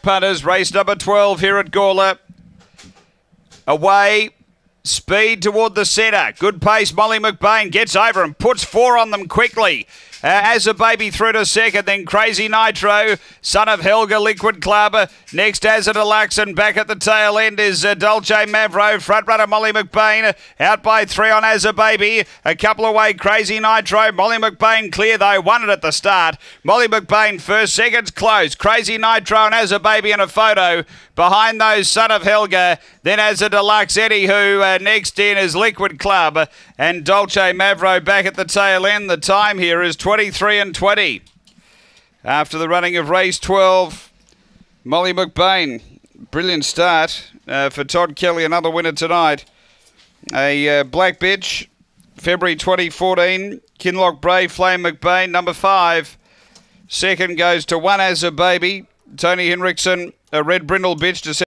back punters. Race number 12 here at Gawler. Away. Speed toward the centre. Good pace. Molly McBain gets over and puts four on them quickly. Uh, as a baby through to second, then Crazy Nitro, son of Helga Liquid Club. Next, as a deluxe, and back at the tail end is uh, Dolce Mavro, front runner Molly McBain, out by three on as a baby. A couple away, Crazy Nitro. Molly McBain clear though, won it at the start. Molly McBain first, seconds close. Crazy Nitro and as a baby in a photo behind those son of Helga. Then as a deluxe Eddie, who uh, next in is Liquid Club and Dolce Mavro back at the tail end. The time here is 23 and 20. After the running of race 12, Molly McBain, brilliant start uh, for Todd Kelly, another winner tonight. A uh, black bitch, February 2014, Kinloch Brae Flame McBain, number five. Second goes to one as a baby, Tony Henriksen, a red brindle bitch to